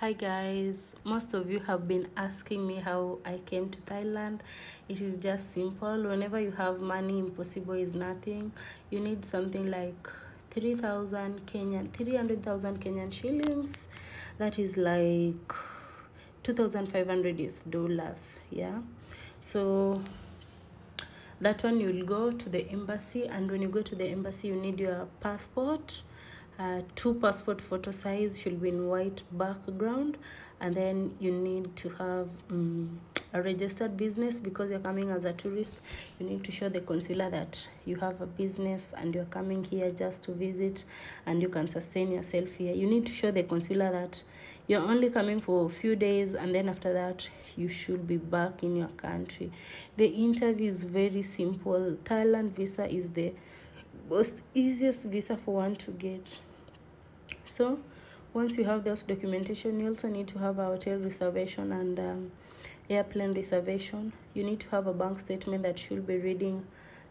Hi guys, most of you have been asking me how I came to Thailand. It is just simple. Whenever you have money, impossible is nothing. You need something like 3,000 Kenyan, 300,000 Kenyan shillings. That is like 2,500 is dollars. Yeah. So that one you'll go to the embassy, and when you go to the embassy, you need your passport uh, two passport photo size should be in white background and then you need to have um, a registered business. Because you're coming as a tourist you need to show the consular that you have a business and you're coming here just to visit and you can sustain yourself here. You need to show the consular that you're only coming for a few days and then after that you should be back in your country. The interview is very simple. Thailand visa is the most easiest visa for one to get so once you have those documentation you also need to have a hotel reservation and um, airplane reservation. You need to have a bank statement that should be reading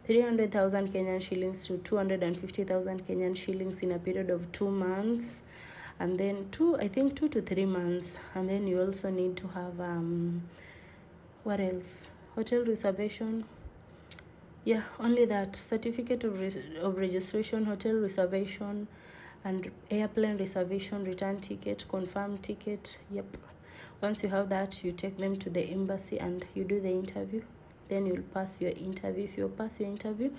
300,000 Kenyan shillings to 250,000 Kenyan shillings in a period of two months and then two I think two to three months and then you also need to have um what else? Hotel reservation. Yeah only that. Certificate of, of registration hotel reservation and airplane reservation return ticket confirm ticket yep. Once you have that you take them to the embassy and you do the interview. Then you'll pass your interview. If you pass your interview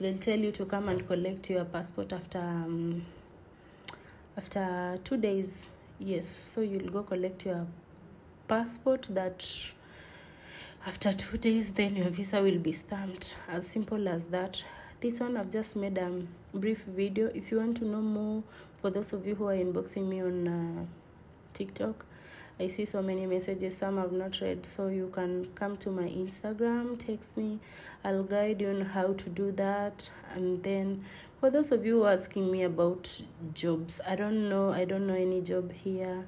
they'll tell you to come and collect your passport after um, after two days. Yes so you'll go collect your passport that after two days then your visa will be stamped. As simple as that this one i've just made a brief video. If you want to know more for those of you who are inboxing me on uh, tiktok i see so many messages some i've not read. So you can come to my instagram text me. I'll guide you on how to do that. And then for those of you asking me about jobs i don't know i don't know any job here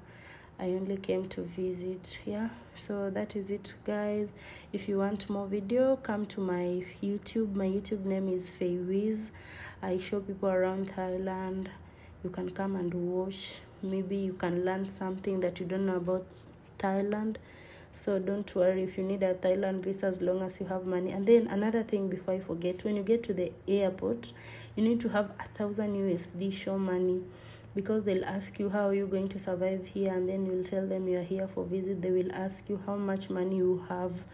I only came to visit. Yeah, so that is it, guys. If you want more video, come to my YouTube. My YouTube name is Faywheez. I show people around Thailand. You can come and watch. Maybe you can learn something that you don't know about Thailand. So don't worry if you need a Thailand visa as long as you have money. And then another thing before I forget, when you get to the airport, you need to have a thousand USD show money because they'll ask you how are you going to survive here? And then you'll tell them you're here for visit. They will ask you how much money you have?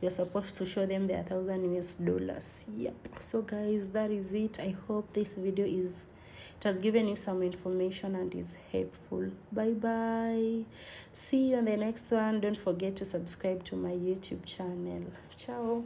You're supposed to show them their thousand us dollars. Yep. So guys that is it. I hope this video is it has given you some information and is helpful. Bye bye. See you on the next one. Don't forget to subscribe to my youtube channel. Ciao